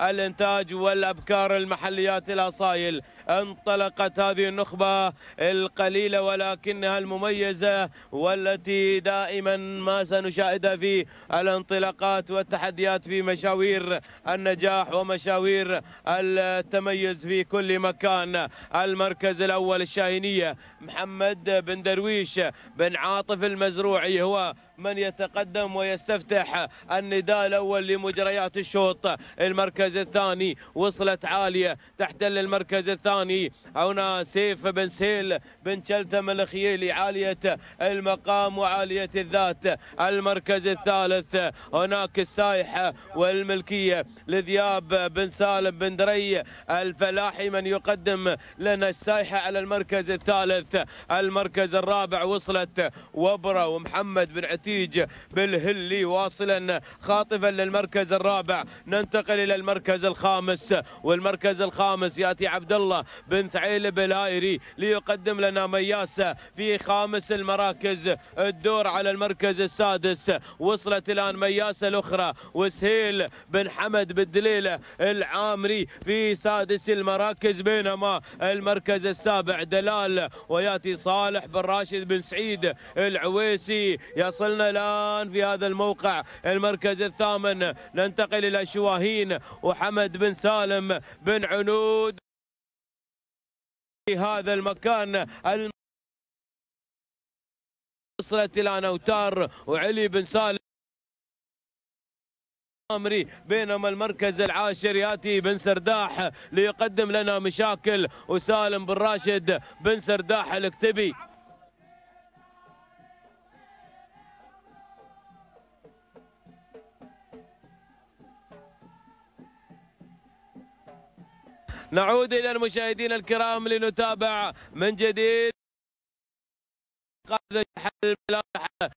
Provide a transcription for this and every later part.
الإنتاج والأبكار المحليات الاصايل انطلقت هذه النخبة القليلة ولكنها المميزة والتي دائما ما سنشاهدها في الانطلاقات والتحديات في مشاوير النجاح ومشاوير التميز في كل مكان. المركز الأول الشاهينية محمد بن درويش بن عاطف المزروعي هو من يتقدم ويستفتح النداء الأول لمجريات الشوط. المركز الثاني وصلت عالية تحتل المركز الثاني. هنا سيف بن سيل بن شلتم الخييلي عالية المقام وعالية الذات المركز الثالث. هناك السايحة والملكية لذياب بن سالم بن دري الفلاحي من يقدم لنا السايحة على المركز الثالث. المركز الرابع وصلت وبرة ومحمد بن عتيج بالهلي واصلا خاطفا للمركز الرابع. ننتقل إلى المركز الخامس والمركز الخامس يأتي عبد الله بن ثعيلب الهايري ليقدم لنا مياسه في خامس المراكز. الدور على المركز السادس. وصلت الآن مياسه الأخرى. وسهيل بن حمد بالدليله العامري في سادس المراكز. بينما المركز السابع دلال. ويأتي صالح بن راشد بن سعيد العويسي. يصلنا الآن في هذا الموقع. المركز الثامن. ننتقل إلى شواهين. وحمد بن سالم بن عنود. في هذا المكان وصلت إلى أوتار وعلي بن سالم. أمري بينما المركز العاشر يأتي بن سرداح ليقدم لنا مشاكل وسالم بن راشد بن سرداح الاكتبي. نعود إلى المشاهدين الكرام لنتابع من جديد.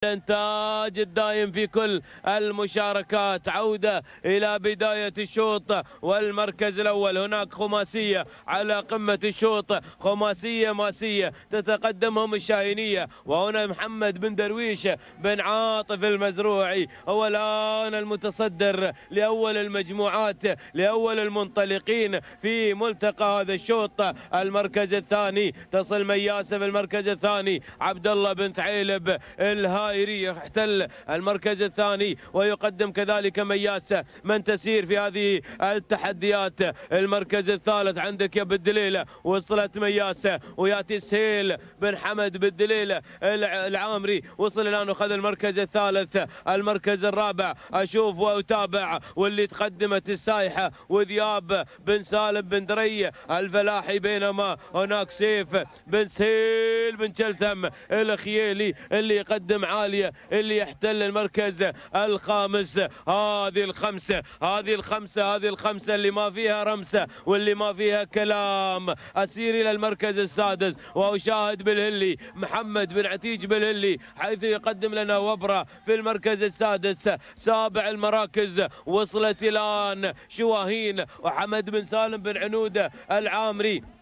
الانتاج الدائم في كل المشاركات. عودة إلى بداية الشوط والمركز الأول. هناك خماسية على قمة الشوط. خماسية ماسية تتقدمهم الشاهينية. وهنا محمد بن درويش بن عاطف المزروعي. هو الآن المتصدر لأول المجموعات لأول المنطلقين في ملتقى هذا الشوط. المركز الثاني تصل مياسة في المركز الثاني. عبد الله بن ثعيلب الهايري يحتل المركز الثاني ويقدم كذلك مياسة من تسير في هذه التحديات. المركز الثالث عندك يا بالدليلة وصلت مياسة ويأتي سهيل بن حمد بالدليلة العامري وصل الآن وخذ المركز الثالث. المركز الرابع أشوف وأتابع واللي تقدمت السايحة وذياب بن سالم بن دري الفلاحي بينما هناك سيف بن سهيل بن شلثم الخييلي اللي يقدم عالية اللي يحتل المركز الخامس. هذه الخمسة هذه الخمسة هذه الخمسة اللي ما فيها رمسة واللي ما فيها كلام. أسير إلى المركز السادس وأشاهد بالهلي محمد بن عتيج بالهلي حيث يقدم لنا وبرة في المركز السادس. سابع المراكز وصلت الآن شواهين وحمد بن سالم بن عنودة العامري.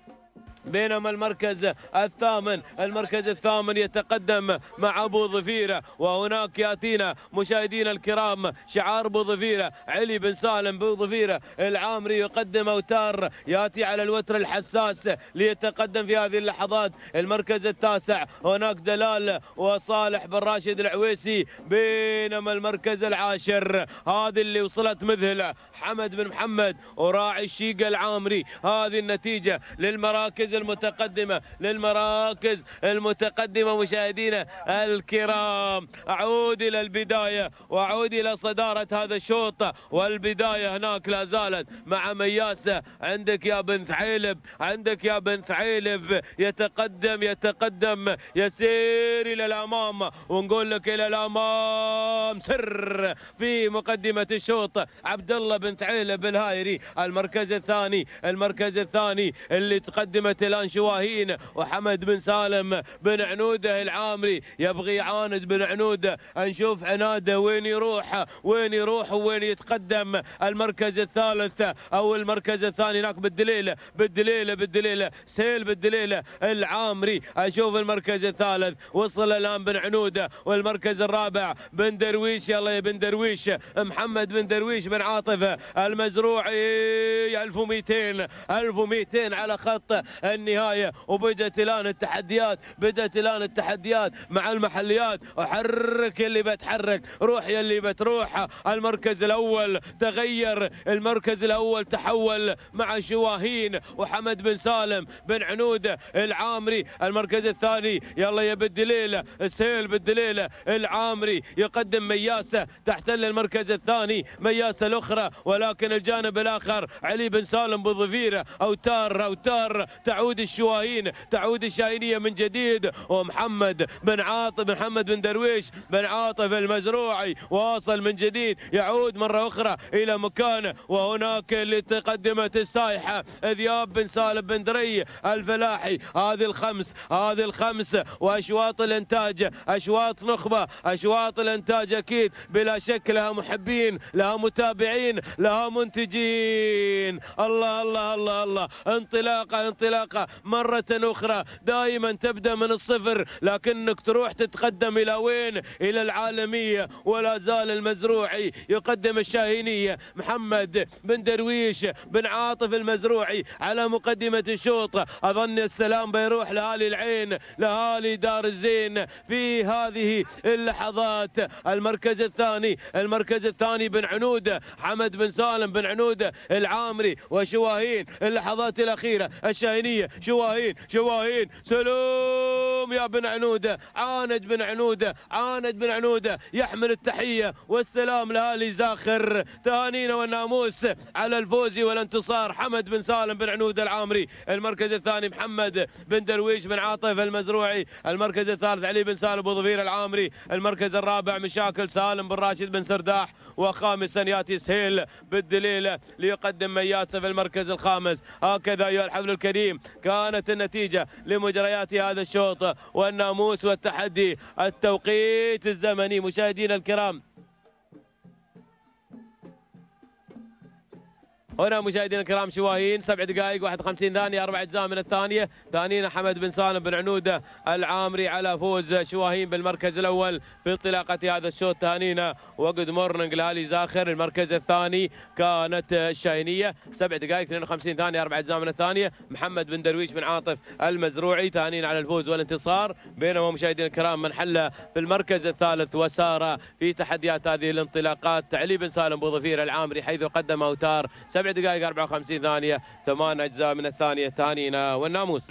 بينما المركز الثامن المركز الثامن يتقدم مع أبو ظفيره وهناك ياتينا مشاهدينا الكرام شعار أبو ظفيره علي بن سالم بن ظفيره العامري يقدم أوتار يأتي على الوتر الحساس ليتقدم في هذه اللحظات المركز التاسع. هناك دلال وصالح بن راشد العويسي بينما المركز العاشر. هذه اللي وصلت مذهله حمد بن محمد وراعي الشيقة العامري. هذه النتيجة للمراكز المتقدمة للمراكز المتقدمة مشاهدينا الكرام. أعود إلى البداية وأعود إلى صدارة هذا الشوط. والبداية هناك لا زالت مع مياسة. عندك يا بن ثعيلب عندك يا بن ثعيلب. يتقدم يتقدم. يسير إلى الأمام. ونقول لك إلى الأمام. سر في مقدمة الشوط. عبد الله بن ثعيلب الهايري المركز الثاني المركز الثاني اللي تقدمت الان شواهين. وحمد بن سالم بن عنوده العامري يبغي يعاند بن عنوده نشوف عناده وين يروح وين يروح وين يتقدم. المركز الثالث أو المركز الثاني هناك بالدليله بالدليله بالدليله سيل بالدليله العامري. أشوف المركز الثالث. وصل الآن بن عنوده والمركز الرابع بن درويش. يلا يا بن درويش. محمد بن درويش بن عاطفه المزروعي. 1200 1200 على خط النهاية وبدت الآن التحديات بدت الآن التحديات مع المحليات. وحرك اللي بتحرك روح اللي بتروح. المركز الأول تغير المركز الأول تحول مع شواهين. وحمد بن سالم بن عنوده العامري. المركز الثاني يلا يا بالدليله السيل بالدليله العامري يقدم مياسة تحتل المركز الثاني. مياسة الأخرى ولكن الجانب الآخر علي بن سالم بظفيره أوتار أوتار تعود الشواهين تعود الشاهينية من جديد ومحمد بن عاطف محمد بن درويش بن عاطف المزروعي واصل من جديد يعود مرة أخرى إلى مكانه وهناك اللي تقدمت السايحة ذياب بن سالم بن دري الفلاحي. هذه الخمس هذه الخمس وأشواط الإنتاج أشواط نخبة أشواط الإنتاج أكيد بلا شك لها محبين لها متابعين لها منتجين. الله الله الله الله. انطلاقة. انطلاقه مرة أخرى. دائما تبدأ من الصفر لكنك تروح تتقدم إلى وين؟ إلى العالمية. ولا زال المزروعي يقدم الشاهينية. محمد بن درويش بن عاطف المزروعي على مقدمة الشوط. أظن السلام بيروح لاهالي العين لاهالي دار الزين. في هذه اللحظات المركز الثاني المركز الثاني بن عنوده حمد بن سالم بن عنوده العامري وشواهين. اللحظات الأخيرة الشاهينيه شواهين شواهين سلوم يا بن عنوده عاند بن عنوده عاند بن عنوده. يحمل التحية والسلام لاهالي زاخر تهانينا والناموس على الفوز والانتصار. حمد بن سالم بن عنوده العامري. المركز الثاني محمد بن درويش بن عاطف المزروعي. المركز الثالث علي بن سالم أبو ظفير العامري. المركز الرابع مشاكل سالم بن راشد بن سرداح. وخامسا ياتي سهيل بالدليله ليقدم مياسه في المركز الخامس. هكذا أيها الحفل الكريم كانت النتيجة لمجريات هذا الشوط. والناموس والتحدي التوقيت الزمني. مشاهدينا الكرام هنا مشاهدينا الكرام شواهين سبع دقائق 51 ثانية أربع أجزاء من الثانية. ثانينا حمد بن سالم بن عنودة العامري على فوز شواهين بالمركز الأول في انطلاقة هذا الشوط. تهانينا وجود مورنينج لألي زاخر المركز الثاني كانت الشاهينية. سبع دقائق 52 ثانية أربع أجزاء من الثانية. محمد بن درويش بن عاطف المزروعي تهانينا على الفوز والانتصار. بينما مشاهدينا الكرام من حل في المركز الثالث وسار في تحديات هذه الانطلاقات. علي بن سالم بو ظفير العامري حيث قدم أوتار. سبع دقائق 54 ثانية ثمان أجزاء من الثانية تهانينا والناموس.